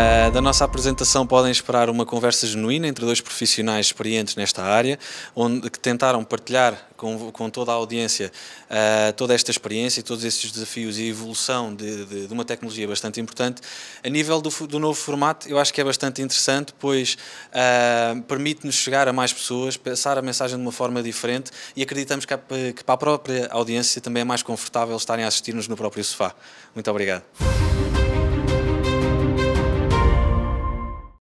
Uh, da nossa apresentação podem esperar uma conversa genuína entre dois profissionais experientes nesta área, onde que tentaram partilhar com, com toda a audiência uh, toda esta experiência e todos estes desafios e evolução de, de, de uma tecnologia bastante importante. A nível do, do, novo formato, eu acho que é bastante interessante, pois uh, permite-nos chegar a mais pessoas, passar a mensagem de uma forma diferente e acreditamos que, que para a própria audiência também é mais confortável estarem a assistir-nos no próprio sofá. Muito obrigado.